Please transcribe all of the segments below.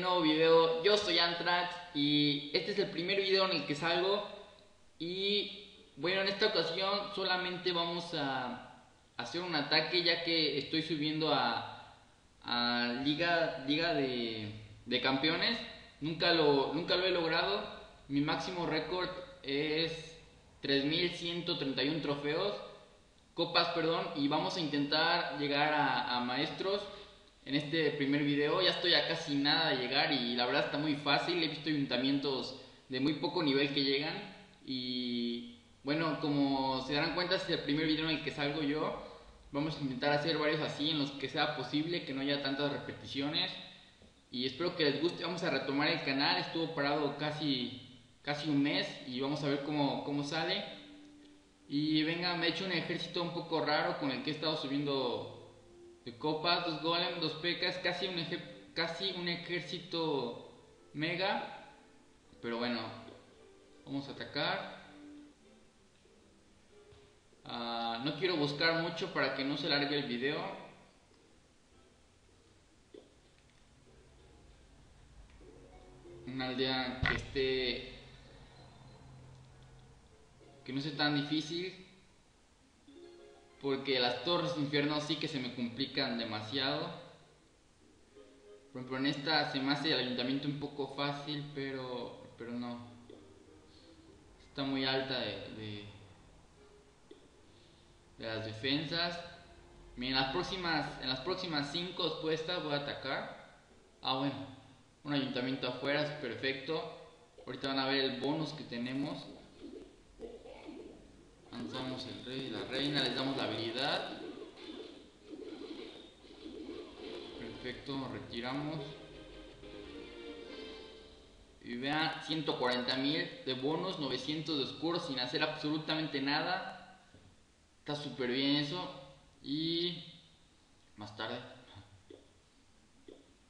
nuevo video. Yo soy Antrax y este es el primer video en el que salgo. Y bueno, en esta ocasión solamente vamos a hacer un ataque ya que estoy subiendo a, a Liga, Liga de, Campeones. Nunca lo, nunca lo he logrado. Mi máximo récord es 3131 trofeos. Copas, perdón. Y vamos a intentar llegar a, a maestros en este primer video. Ya estoy a casi nada de llegar y la verdad está muy fácil. He visto ayuntamientos de muy poco nivel que llegan y bueno, como se darán cuenta, este es el primer video en el que salgo yo. Vamos a intentar hacer varios así en los que sea posible, que no haya tantas repeticiones. Y espero que les guste. Vamos a retomar el canal. Estuvo parado casi, casi un mes y vamos a ver cómo, cómo sale. Y venga, me he hecho un ejército un poco raro con el que he estado subiendo de copas, dos golem, dos pecas, casi un, casi un ejército mega. Pero bueno, vamos a atacar. Uh, no quiero buscar mucho para que no se largue el video. Una aldea que esté... que no sea tan difícil porque las torres infiernos sí que se me complican demasiado. Por ejemplo, en esta se me hace el ayuntamiento un poco fácil, pero, pero no. Está muy alta de, de, las defensas. Miren, en las próximas, en las próximas cinco puestas voy a atacar. Ah, bueno, un ayuntamiento afuera es perfecto. Ahorita van a ver el bonus que tenemos. Lanzamos el rey y la reina, les damos la habilidad. Perfecto, retiramos. Y vean, 140 mil de bonos, 900 de oscuro sin hacer absolutamente nada. Está súper bien eso. Y más tarde.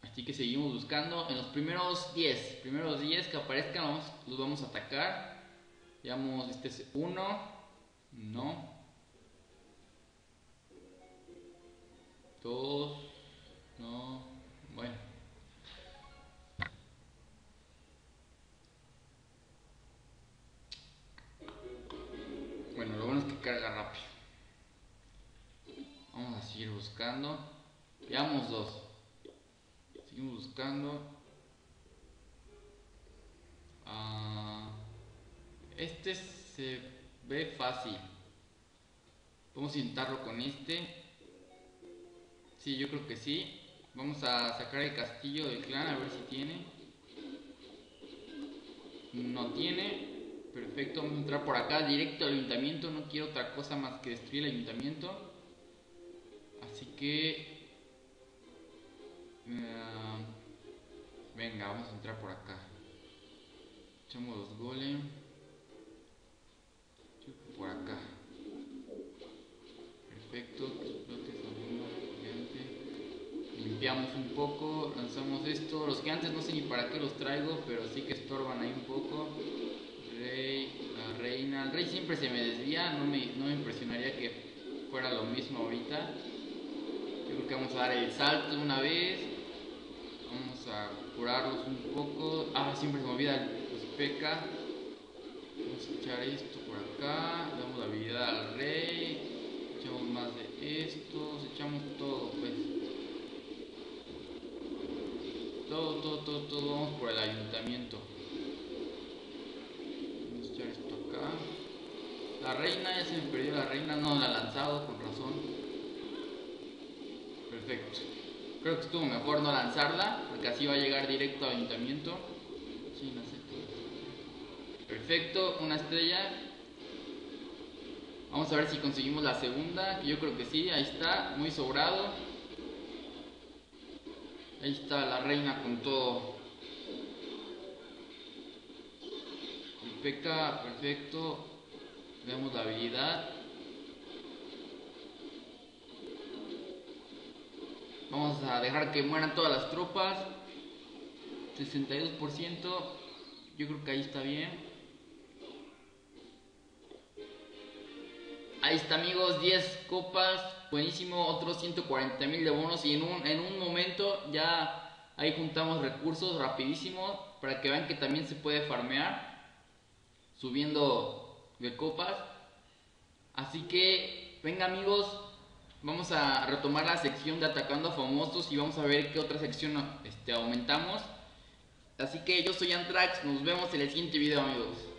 Así que seguimos buscando. En los primeros 10, primeros 10 que aparezcan, los vamos a atacar. Veamos, este es 1. No. Dos. No. Bueno. Bueno, lo bueno es que carga rápido. Vamos a seguir buscando. Veamos dos. Seguimos buscando. Ah, este se Ve fácil. Vamos a intentarlo con este. Sí, yo creo que sí. Vamos a sacar el castillo del clan a ver si tiene. No tiene. Perfecto, vamos a entrar por acá directo al ayuntamiento. No quiero otra cosa más que destruir el ayuntamiento. Así que... Eh, venga, vamos a entrar por acá. Echamos los golems por acá. Perfecto, Limpiamos un poco, lanzamos esto. Los que antes no sé ni para qué los traigo, pero sí que estorban ahí un poco. Rey, la reina. El rey siempre se me desvía, no me, no me impresionaría que fuera lo mismo ahorita. Yo creo que vamos a dar el salto una vez. Vamos a curarlos un poco. Ah, siempre se me olvida el peca. Vamos a echar esto por acá, damos la habilidad al rey, echamos más de estos, echamos todo, pues. Todo, todo, todo, todo, vamos por el ayuntamiento. Vamos a echar esto acá. La reina, ya se me perdió la reina, no la ha lanzado, con razón. Perfecto. Creo que estuvo mejor no lanzarla, porque así va a llegar directo al ayuntamiento. Sí, no. Perfecto, una estrella. Vamos a ver si conseguimos la segunda, yo creo que sí, ahí está, muy sobrado. Ahí está la reina con todo. Perfecta, perfecto. Vemos la habilidad. Vamos a dejar que mueran todas las tropas. 62%. Yo creo que ahí está bien. Ahí está amigos, 10 copas, buenísimo, otros 140 mil de bonos y en un, en un momento ya Ahí juntamos recursos rapidísimo para que vean que también se puede farmear subiendo de copas. Así que venga amigos, vamos a retomar la sección de atacando a famosos y vamos a ver qué otra sección este, aumentamos. Así que yo soy Antrax, nos vemos en el siguiente video amigos.